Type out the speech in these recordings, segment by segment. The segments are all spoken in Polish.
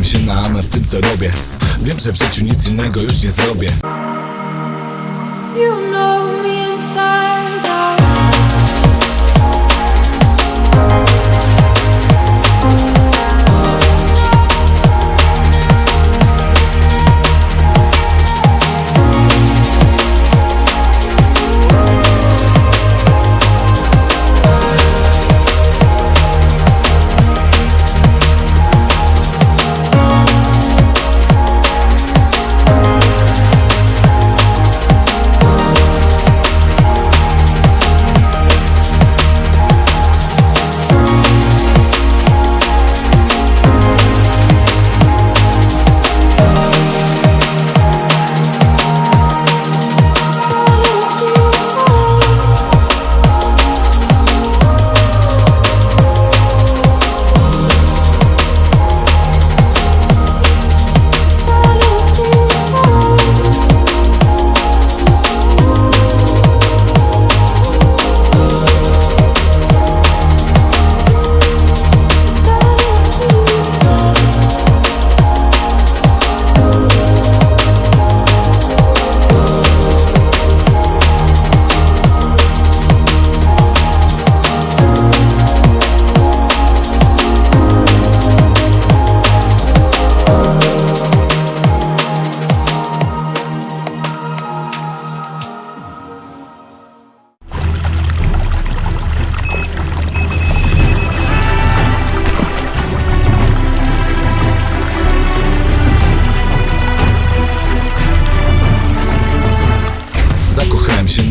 Skupiam się na amer w tym co robię. Wiem, że w życiu nic innego już nie zrobię. You know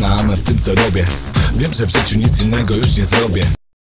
Zakochałem się na amę w tym co robię. Wiem, że w życiu nic innego już nie zrobię